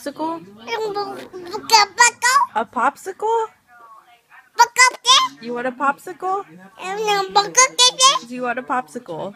popsicle? A popsicle? You want a popsicle? Do you want a popsicle?